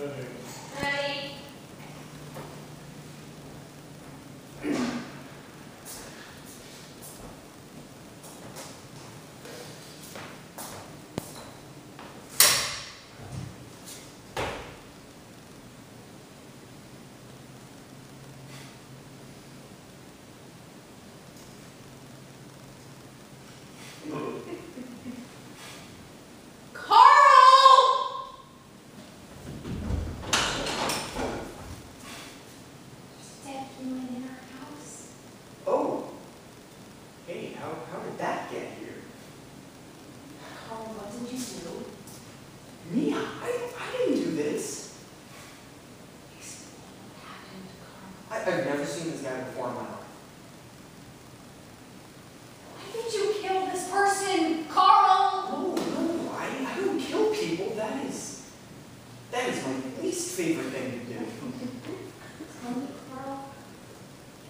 Ready? How, how did that get here? Carl, what did you do? Mia, I, I didn't do this. Explain what happened, Carl. I, I've never seen this guy before in my life. Why did you kill this person, Carl? No, no, I, I don't kill people. That is, that is my least favorite thing to do. Tell me, Carl,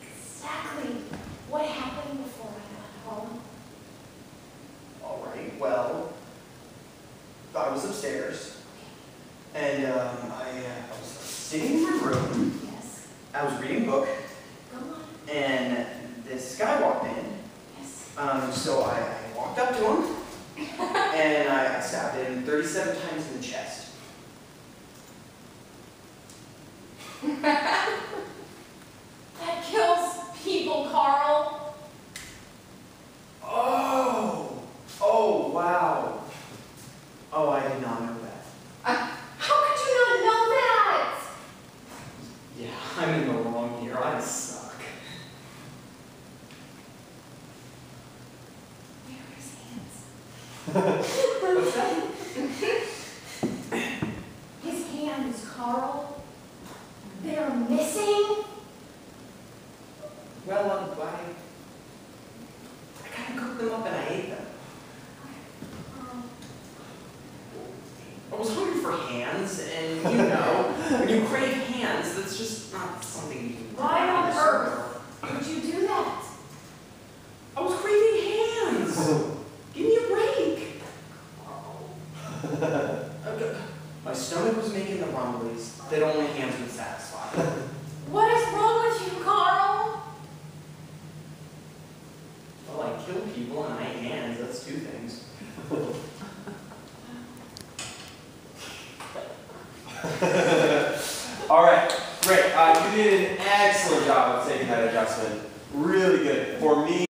exactly what happened before I got home. All right, well, I was upstairs, and um, I, uh, I was sitting in my room. Yes, I was reading a book, and this guy walked in. Yes. Um, so I, I walked up to him, and I, I stabbed him 37 times in the chest. That kills people, Carl. Oh! Oh, wow. Oh, I did not know that. How could you not know that? Yeah, I'm in the wrong here. I suck. Where are his hands? What's that? His hands, Carl. They're missing. Well, um, I, I kind of cooked them up and I ate them. Um, I was hungry for hands, and you know, when you crave hands, that's just not something you can Why on earth would you do that? I was craving hands! Give me a break! Okay. My stomach was making the rumblies that only hands would satisfy. What is wrong with you, Carl? Well, I kill people and I eat hands, that's two things. All right, great. Uh, you did an excellent job of taking that adjustment. Really good. For me,